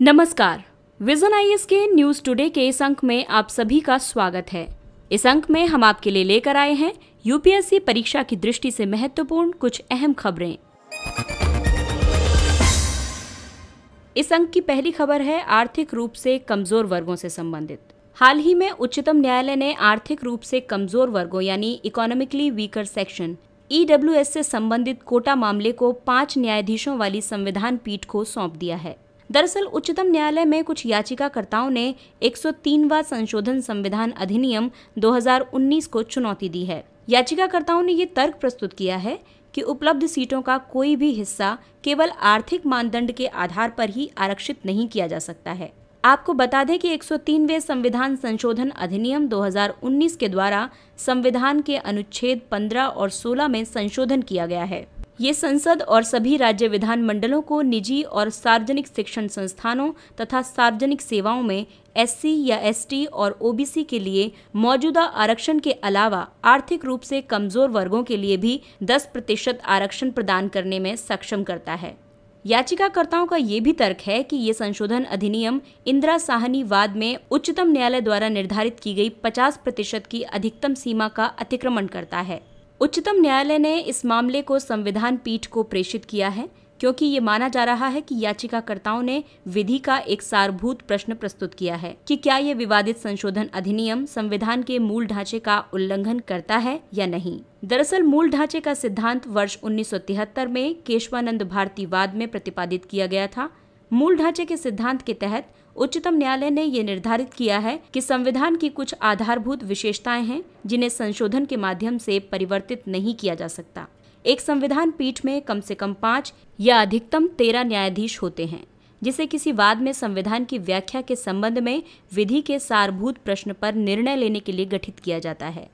नमस्कार। विजन आई के news today के इस अंक में आप सभी का स्वागत है। इस अंक में हम आपके लिए लेकर आए हैं यूपीएससी परीक्षा की दृष्टि से महत्वपूर्ण कुछ अहम खबरें। इस अंक की पहली खबर है आर्थिक रूप से कमज़ोर वर्गों से संबंधित। हाल ही में उच्चतम न्यायालय ने आर्थिक रूप से कमज़ोर वर्गों यानी इकोनॉमिकली वीकर सेक्शन ईडब्ल्यूएस से संबंधित कोटा मामले को पाँच न्यायाधीशों वाली संविधान पीठ को सौंप दिया है। दरअसल उच्चतम न्यायालय में कुछ याचिकाकर्ताओं ने 103वां संशोधन संविधान अधिनियम 2019 को चुनौती दी है। याचिकाकर्ताओं ने ये तर्क प्रस्तुत किया है कि उपलब्ध सीटों का कोई भी हिस्सा केवल आर्थिक मानदंड के आधार पर ही आरक्षित नहीं किया जा सकता है। आपको बता दें कि 103वें संविधान संशोधन अधिनियम 2019 के द्वारा संविधान के अनुच्छेद 15 और 16 में संशोधन किया गया है। ये संसद और सभी राज्य विधान मंडलों को निजी और सार्वजनिक शिक्षण संस्थानों तथा सार्वजनिक सेवाओं में एससी या एसटी और ओबीसी के लिए मौजूदा आरक्षण के अलावा आर्थिक रूप से कमज़ोर वर्गों के लिए भी 10 प्रतिशत आरक्षण प्रदान करने में सक्षम करता है। याचिकाकर्ताओं का ये भी तर्क है कि ये संशोधन अधिनियम इंदिरा साहनी वाद में उच्चतम न्यायालय द्वारा निर्धारित की गई 50 प्रतिशत की अधिकतम सीमा का अतिक्रमण करता है। उच्चतम न्यायालय ने इस मामले को संविधान पीठ को प्रेषित किया है, क्योंकि ये माना जा रहा है कि याचिकाकर्ताओं ने विधि का एक सारभूत प्रश्न प्रस्तुत किया है कि क्या ये विवादित संशोधन अधिनियम संविधान के मूल ढांचे का उल्लंघन करता है या नहीं? दरअसल, मूल ढांचे का सिद्धांत वर्ष 1973 में केशवानंद भारती वाद में प्रतिपादित किया गया था। मूल ढांचे के सिद्धांत के तहत उच्चतम न्यायालय ने ये निर्धारित किया है कि संविधान की कुछ आधारभूत विशेषताएँ हैं, जिन्हें संशोधन के माध्यम से परिवर्तित नहीं किया जा सकता। एक संविधान पीठ में कम से कम पाँच या अधिकतम तेरह न्यायाधीश होते हैं, जिसे किसी वाद में संविधान की व्याख्या के संबंध में विधि के सारभूत प्रश्न पर निर्णय लेने के लिए गठित किया जाता है।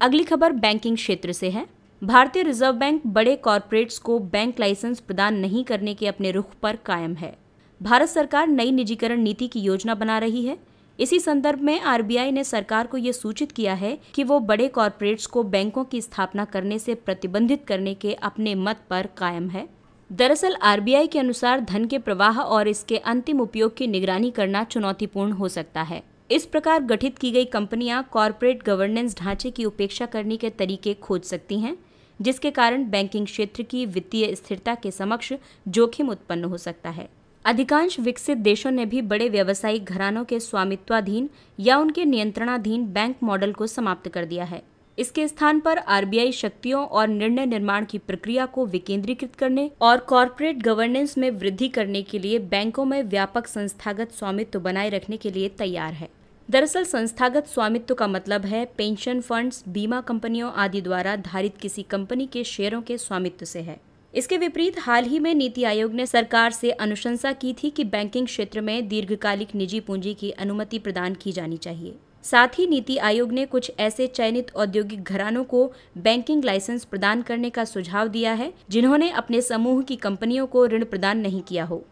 अगली खबर बैंकिंग क्षेत्र से है। भारतीय रिज़र्व बैंक बड़े कॉरपोरेट्स को बैंक लाइसेंस प्रदान नहीं करने के अपने रुख पर कायम है। भारत सरकार नई निजीकरण नीति की योजना बना रही है। इसी संदर्भ में आरबीआई ने सरकार को ये सूचित किया है कि वो बड़े कॉरपोरेट्स को बैंकों की स्थापना करने से प्रतिबंधित करने के अपने मत पर कायम है। दरअसल, आरबीआई के अनुसार धन के प्रवाह और इसके अंतिम उपयोग की निगरानी करना चुनौतीपूर्ण हो सकता है। इस प्रकार गठित की गई कंपनियाँ कॉरपोरेट गवर्नेंस ढांचे की उपेक्षा करने के तरीके खोज सकती हैं। जिसके कारण बैंकिंग क्षेत्र की वित्तीय स्थिरता के समक्ष जोखिम उत्पन्न हो सकता है। अधिकांश विकसित देशों ने भी बड़े व्यावसायिक घरानों के स्वामित्वाधीन या उनके नियंत्रणाधीन बैंक मॉडल को समाप्त कर दिया है। इसके स्थान पर आरबीआई शक्तियों और निर्णय निर्माण की प्रक्रिया को विकेंद्रीकृत करने और कॉरपोरेट गवर्नेंस में वृद्धि करने के लिए बैंकों में व्यापक संस्थागत स्वामित्व बनाए रखने के लिए तैयार है। दरअसल संस्थागत स्वामित्व का मतलब है पेंशन फंड्स, बीमा कंपनियों आदि द्वारा धारित किसी कंपनी के शेयरों के स्वामित्व से है। इसके विपरीत, हाल ही में नीति आयोग ने सरकार से अनुशंसा की थी कि बैंकिंग क्षेत्र में दीर्घकालिक निजी पूंजी की अनुमति प्रदान की जानी चाहिए। साथ ही नीति आयोग ने कुछ ऐसे चयनित औद्योगिक घरानों को बैंकिंग लाइसेंस प्रदान करने का सुझाव दिया है, जिन्होंने अपने समूह की कंपनियों को ऋण प्रदान नहीं किया हो।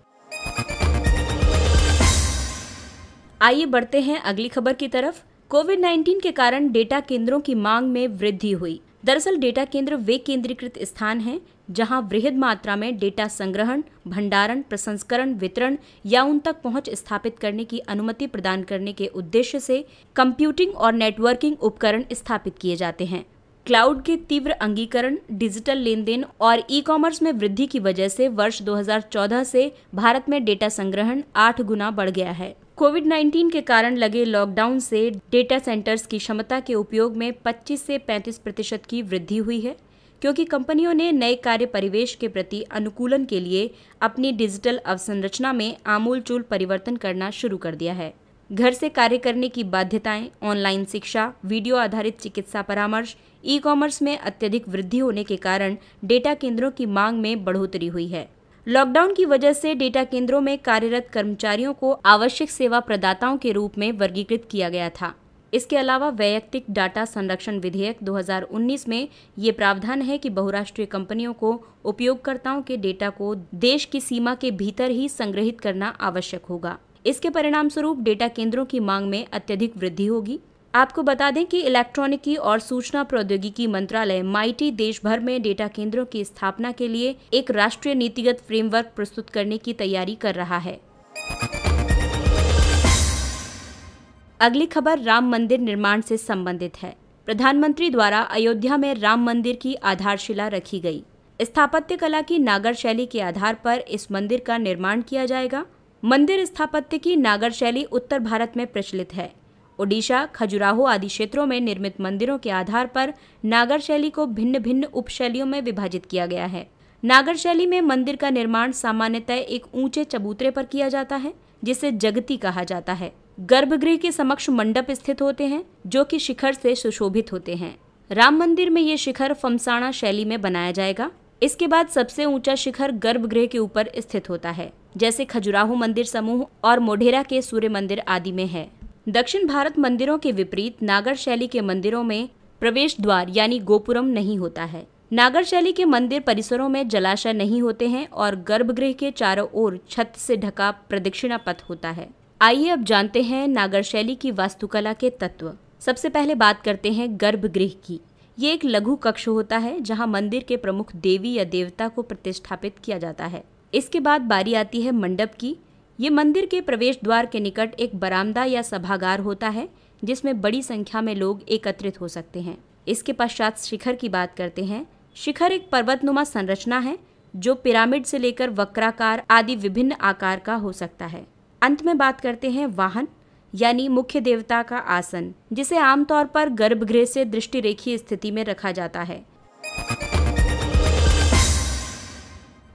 आइए बढ़ते हैं अगली खबर की तरफ़। कोविड 19 के कारण डेटा केंद्रों की मांग में वृद्धि हुई। दरअसल डेटा केंद्र वे केंद्रीकृत स्थान हैं, जहाँ वृहद मात्रा में डेटा संग्रहण, भंडारण, प्रसंस्करण, वितरण या उन तक पहुँच स्थापित करने की अनुमति प्रदान करने के उद्देश्य से कंप्यूटिंग और नेटवर्किंग उपकरण स्थापित किए जाते हैं। क्लाउड के तीव्र अंगीकरण, डिजिटल लेन देन और ई कॉमर्स में वृद्धि की वजह से वर्ष 2014 से भारत में डेटा संग्रहण आठ गुना बढ़ गया है। कोविड 19 के कारण लगे लॉकडाउन से डेटा सेंटर्स की क्षमता के उपयोग में 25 से 35 प्रतिशत की वृद्धि हुई है, क्योंकि कंपनियों ने नए कार्य परिवेश के प्रति अनुकूलन के लिए अपनी डिजिटल अवसंरचना में आमूलचूल परिवर्तन करना शुरू कर दिया है। घर से कार्य करने की बाध्यताएँ, ऑनलाइन शिक्षा, वीडियो आधारित चिकित्सा परामर्श ई कॉमर्स में अत्यधिक वृद्धि होने के कारण डेटा केंद्रों की मांग में बढ़ोतरी हुई है। लॉकडाउन की वजह से डेटा केंद्रों में कार्यरत कर्मचारियों को आवश्यक सेवा प्रदाताओं के रूप में वर्गीकृत किया गया था। इसके अलावा वैयक्तिक डाटा संरक्षण विधेयक 2019 में ये प्रावधान है कि बहुराष्ट्रीय कंपनियों को उपयोगकर्ताओं के डेटा को देश की सीमा के भीतर ही संग्रहित करना आवश्यक होगा। इसके परिणाम स्वरूप डेटा केंद्रों की मांग में अत्यधिक वृद्धि होगी। आपको बता दें कि इलेक्ट्रॉनिकी और सूचना प्रौद्योगिकी मंत्रालय माइटी देश भर में डेटा केंद्रों की स्थापना के लिए एक राष्ट्रीय नीतिगत फ्रेमवर्क प्रस्तुत करने की तैयारी कर रहा है। अगली खबर राम मंदिर निर्माण से संबंधित है। प्रधानमंत्री द्वारा अयोध्या में राम मंदिर की आधारशिला रखी गई। स्थापत्य कला की नागर शैली के आधार पर इस मंदिर का निर्माण किया जाएगा। मंदिर स्थापत्य की नागर शैली उत्तर भारत में प्रचलित है। ओडिशा, खजुराहो आदि क्षेत्रों में निर्मित मंदिरों के आधार पर नागर शैली को भिन्न भिन्न उपशैलियों में विभाजित किया गया है। नागर शैली में मंदिर का निर्माण सामान्यतः एक ऊँचे चबूतरे पर किया जाता है, जिसे जगती कहा जाता है। गर्भगृह के समक्ष मंडप स्थित होते हैं, जो कि शिखर से सुशोभित होते हैं। राम मंदिर में ये शिखर फमसाणा शैली में बनाया जाएगा। इसके बाद सबसे ऊँचा शिखर गर्भगृह के ऊपर स्थित होता है, जैसे खजुराहो मंदिर समूह और मोढेरा के सूर्य मंदिर आदि में है। दक्षिण भारत मंदिरों के विपरीत नागर शैली के मंदिरों में प्रवेश द्वार यानी गोपुरम नहीं होता है। नागर शैली के मंदिर परिसरों में जलाशय नहीं होते हैं और गर्भगृह के चारों ओर छत से ढका प्रदक्षिणा पथ होता है। आइए अब जानते हैं नागर शैली की वास्तुकला के तत्व। सबसे पहले बात करते हैं गर्भगृह की। ये एक लघु कक्ष होता है जहाँ मंदिर के प्रमुख देवी या देवता को प्रतिष्ठापित किया जाता है। इसके बाद बारी आती है मंडप की। ये मंदिर के प्रवेश द्वार के निकट एक बरामदा या सभागार होता है, जिसमें बड़ी संख्या में लोग एकत्रित हो सकते हैं। इसके पश्चात शिखर की बात करते हैं। शिखर एक पर्वतनुमा संरचना है, जो पिरामिड से लेकर वक्राकार आदि विभिन्न आकार का हो सकता है। अंत में बात करते हैं वाहन, यानी मुख्य देवता का आसन, जिसे आमतौर पर गर्भगृह से दृष्टि रेखीय स्थिति में रखा जाता है।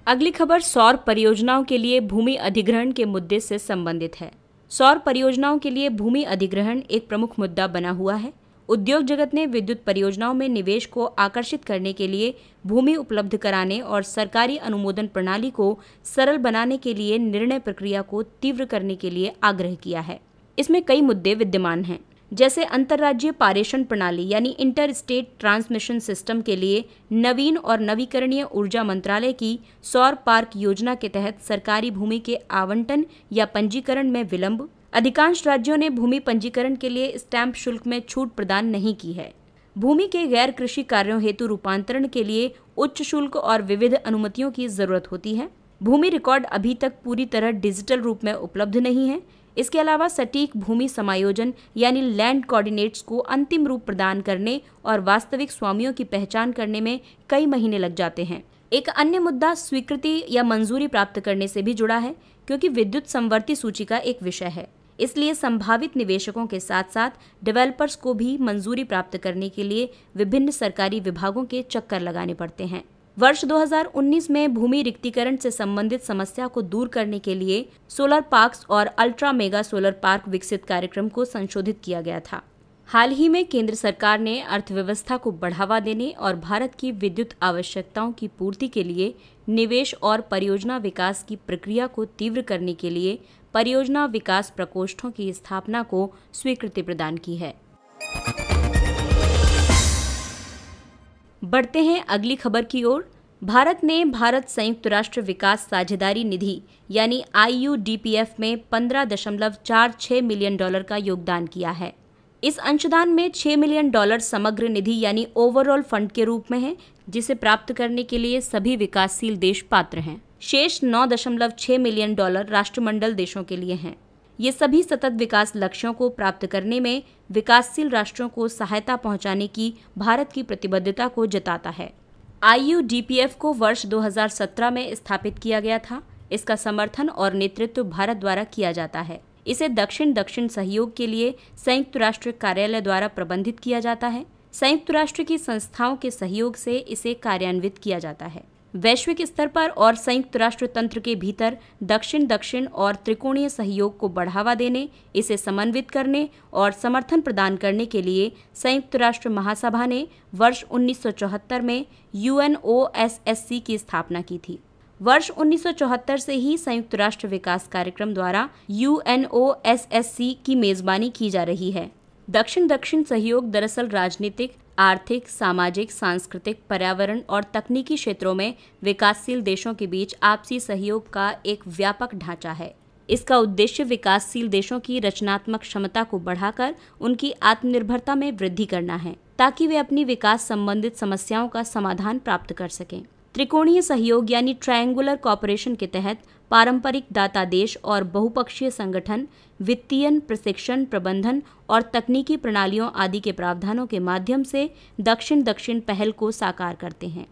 अगली खबर सौर परियोजनाओं के लिए भूमि अधिग्रहण के मुद्दे से संबंधित है। सौर परियोजनाओं के लिए भूमि अधिग्रहण एक प्रमुख मुद्दा बना हुआ है। उद्योग जगत ने विद्युत परियोजनाओं में निवेश को आकर्षित करने के लिए भूमि उपलब्ध कराने और सरकारी अनुमोदन प्रणाली को सरल बनाने के लिए निर्णय प्रक्रिया को तीव्र करने के लिए आग्रह किया है। इसमें कई मुद्दे विद्यमान हैं। जैसे अंतर्राज्यीय पारेषण प्रणाली यानी इंटर स्टेट ट्रांसमिशन सिस्टम के लिए नवीन और नवीकरणीय ऊर्जा मंत्रालय की सौर पार्क योजना के तहत सरकारी भूमि के आवंटन या पंजीकरण में विलंब। अधिकांश राज्यों ने भूमि पंजीकरण के लिए स्टैंप शुल्क में छूट प्रदान नहीं की है। भूमि के गैर कृषि कार्यों हेतु रूपांतरण के लिए उच्च शुल्क और विविध अनुमतियों की ज़रूरत होती है। भूमि रिकॉर्ड अभी तक पूरी तरह डिजिटल रूप में उपलब्ध नहीं है। इसके अलावा सटीक भूमि समायोजन, यानी लैंड कोऑर्डिनेट्स को अंतिम रूप प्रदान करने और वास्तविक स्वामियों की पहचान करने में कई महीने लग जाते हैं। एक अन्य मुद्दा स्वीकृति या मंजूरी प्राप्त करने से भी जुड़ा है, क्योंकि विद्युत संवर्ती सूची का एक विषय है। इसलिए संभावित निवेशकों के साथ साथ डेवलपर्स को भी मंजूरी प्राप्त करने के लिए विभिन्न सरकारी विभागों के चक्कर लगाने पड़ते हैं। वर्ष 2019 में भूमि रिक्तीकरण से संबंधित समस्या को दूर करने के लिए सोलर पार्क्स और अल्ट्रा मेगा सोलर पार्क विकसित कार्यक्रम को संशोधित किया गया था। हाल ही में केंद्र सरकार ने अर्थव्यवस्था को बढ़ावा देने और भारत की विद्युत आवश्यकताओं की पूर्ति के लिए निवेश और परियोजना विकास की प्रक्रिया को तीव्र करने के लिए परियोजना विकास प्रकोष्ठों की स्थापना को स्वीकृति प्रदान की है। बढ़ते हैं अगली खबर की ओर। भारत ने भारत संयुक्त राष्ट्र विकास साझेदारी निधि, यानी आईयूडीपीएफ में पंद्रह दशमलव चार छह मिलियन डॉलर का योगदान किया है। इस अंशदान में 6 मिलियन डॉलर समग्र निधि, यानी ओवरऑल फंड के रूप में है, जिसे प्राप्त करने के लिए सभी विकासशील देश पात्र हैं। शेष 9.6 मिलियन डॉलर राष्ट्रमंडल देशों के लिए हैं। ये सभी सतत विकास लक्ष्यों को प्राप्त करने में विकासशील राष्ट्रों को सहायता पहुँचाने की भारत की प्रतिबद्धता को जताता है। आईयूडीपीएफ को वर्ष 2017 में स्थापित किया गया था। इसका समर्थन और नेतृत्व भारत द्वारा किया जाता है। इसे दक्षिण दक्षिण सहयोग के लिए संयुक्त राष्ट्र कार्यालय द्वारा प्रबंधित किया जाता है। संयुक्त राष्ट्र की संस्थाओं के सहयोग से इसे कार्यान्वित किया जाता है। वैश्विक स्तर पर और संयुक्त राष्ट्र तंत्र के भीतर दक्षिण दक्षिण और त्रिकोणीय सहयोग को बढ़ावा देने, इसे समन्वित करने और समर्थन प्रदान करने के लिए संयुक्त राष्ट्र महासभा ने वर्ष 1974 में यूएनओएसएससी की स्थापना की थी। वर्ष 1974 से ही संयुक्त राष्ट्र विकास कार्यक्रम द्वारा यूएनओएसएससी की मेजबानी की जा रही है। दक्षिण दक्षिण सहयोग दरअसल राजनीतिक, आर्थिक, सामाजिक, सांस्कृतिक, पर्यावरण और तकनीकी क्षेत्रों में विकासशील देशों के बीच आपसी सहयोग का एक व्यापक ढांचा है। इसका उद्देश्य विकासशील देशों की रचनात्मक क्षमता को बढ़ाकर उनकी आत्मनिर्भरता में वृद्धि करना है, ताकि वे अपनी विकास संबंधित समस्याओं का समाधान प्राप्त कर सकें। त्रिकोणीय सहयोग यानी ट्रायंगुलर कॉपरेशन के तहत पारंपरिक दाता देश और बहुपक्षीय संगठन, वित्तीय प्रशिक्षण प्रबंधन और तकनीकी प्रणालियों आदि के प्रावधानों के माध्यम से दक्षिण दक्षिण पहल को साकार करते हैं।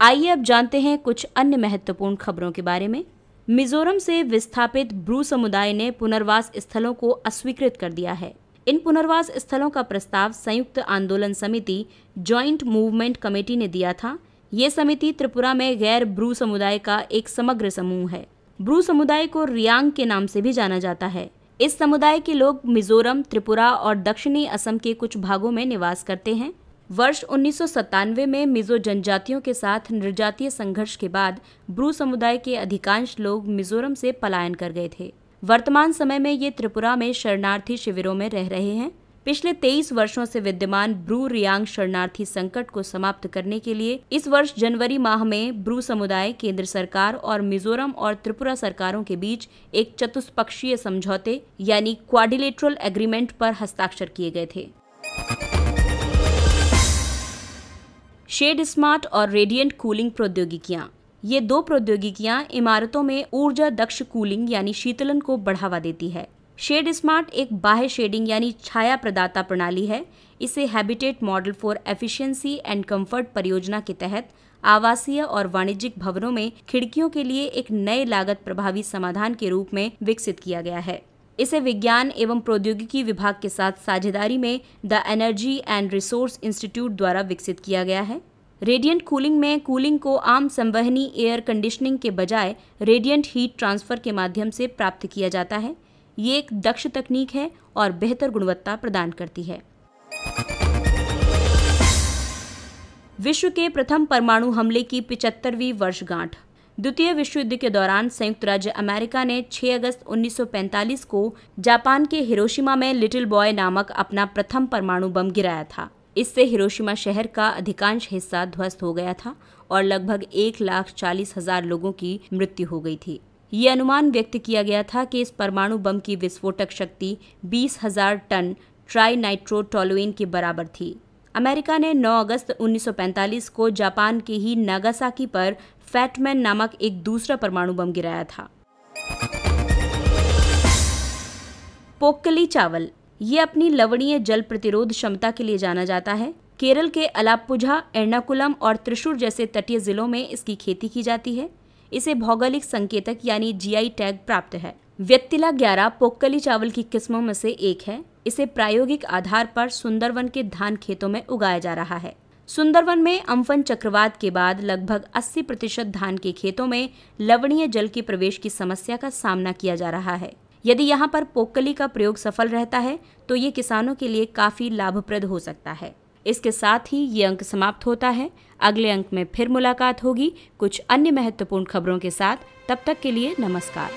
आइए अब जानते हैं कुछ अन्य महत्वपूर्ण खबरों के बारे में। मिजोरम से विस्थापित ब्रू समुदाय ने पुनर्वास स्थलों को अस्वीकृत कर दिया है। इन पुनर्वास स्थलों का प्रस्ताव संयुक्त आंदोलन समिति जॉइंट मूवमेंट कमेटी ने दिया था। ये समिति त्रिपुरा में गैर ब्रू समुदाय का एक समग्र समूह है। ब्रू समुदाय को रियांग के नाम से भी जाना जाता है। इस समुदाय के लोग मिजोरम, त्रिपुरा और दक्षिणी असम के कुछ भागों में निवास करते हैं। वर्ष उन्नीस सौ सतानवे में मिजो जनजातियों के साथ निर्जातीय संघर्ष के बाद ब्रू समुदाय के अधिकांश लोग मिजोरम से पलायन कर गए थे। वर्तमान समय में ये त्रिपुरा में शरणार्थी शिविरों में रह रहे हैं। पिछले 23 वर्षों से विद्यमान ब्रू रियांग शरणार्थी संकट को समाप्त करने के लिए इस वर्ष जनवरी माह में ब्रू समुदाय, केंद्र सरकार और मिजोरम और त्रिपुरा सरकारों के बीच एक चतुष्पक्षीय समझौते, यानी क्वाडिलेटरल एग्रीमेंट पर हस्ताक्षर किए गए थे। शेड स्मार्ट और रेडियंट कूलिंग प्रौद्योगिकियाँ। ये दो प्रौद्योगिकियाँ इमारतों में ऊर्जा दक्ष कूलिंग यानी शीतलन को बढ़ावा देती है। शेड स्मार्ट एक बाह्य शेडिंग यानी छाया प्रदाता प्रणाली है। इसे habitat model for efficiency and comfort परियोजना के तहत आवासीय और वाणिज्यिक भवनों में खिड़कियों के लिए एक नए लागत प्रभावी समाधान के रूप में विकसित किया गया है। इसे विज्ञान एवं प्रौद्योगिकी विभाग के साथ साझेदारी में the energy and resource institute द्वारा विकसित किया गया है। रेडियंट कूलिंग में कूलिंग को आम संवहनी एयर कंडीशनिंग के बजाय रेडियंट हीट ट्रांसफ़र के माध्यम से प्राप्त किया जाता है। ये एक दक्ष तकनीक है और बेहतर गुणवत्ता प्रदान करती है। विश्व के प्रथम परमाणु हमले की पिचहत्तरवीं वर्षगांठ। द्वितीय विश्व युद्ध के दौरान संयुक्त राज्य अमेरिका ने 6 अगस्त 1945 को जापान के हिरोशिमा में लिटिल बॉय नामक अपना प्रथम परमाणु बम गिराया था। इससे हिरोशिमा शहर का अधिकांश हिस्सा ध्वस्त हो गया था और लगभग एक लाख चालीस हज़ार लोगों की मृत्यु हो गई थी। ये अनुमान व्यक्त किया गया था कि इस परमाणु बम की विस्फोटक शक्ति बीस हज़ार टन ट्राई नाइट्रोटोलोइन के बराबर थी। अमेरिका ने 9 अगस्त 1945 को जापान के ही नागासाकी पर फैटमैन नामक एक दूसरा परमाणु बम गिराया था। पोक्कली चावल ये अपनी लवणीय जल प्रतिरोध क्षमता के लिए जाना जाता है। केरल के अलापुझा, एर्नाकुलम और त्रिशूर जैसे तटीय जिलों में इसकी खेती की जाती है। इसे भौगोलिक संकेतक यानी जीआई टैग प्राप्त है। व्यक्तिला ग्यारह पोक्कली चावल की किस्मों में से एक है। इसे प्रायोगिक आधार पर सुंदरवन के धान खेतों में उगाया जा रहा है। सुंदरवन में अम्फन चक्रवात के बाद लगभग 80 प्रतिशत धान के खेतों में लवणीय जल के प्रवेश की समस्या का सामना किया जा रहा है। यदि यहाँ पर पोकली का प्रयोग सफल रहता है तो ये किसानों के लिए काफ़ी लाभप्रद हो सकता है। इसके साथ ही ये अंक समाप्त होता है। अगले अंक में फिर मुलाकात होगी। कुछ अन्य महत्वपूर्ण खबरों के साथ, तब तक के लिए नमस्कार।